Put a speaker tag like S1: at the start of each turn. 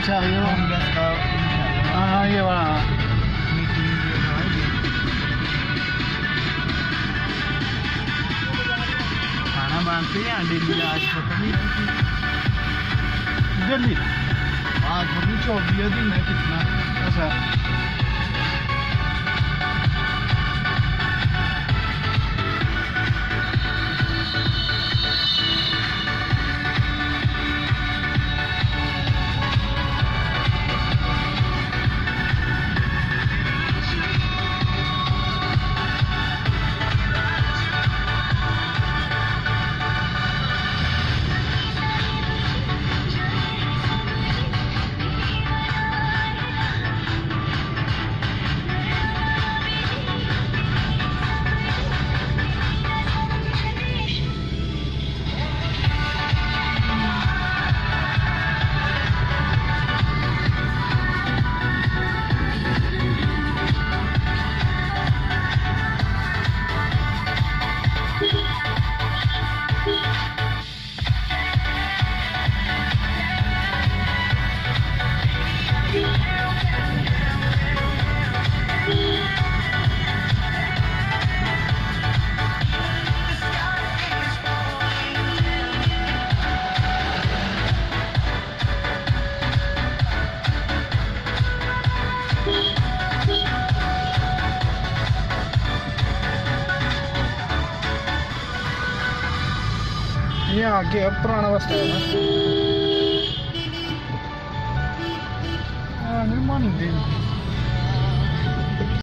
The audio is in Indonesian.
S1: Macayo.
S2: Ah, iya
S1: pak.
S2: Karena bantu ya di bila asfaltnya.
S1: Jadi, आज हम चौबीस दिन ये आगे अब पुराना बस स्टैंड है हाँ, नहीं मानते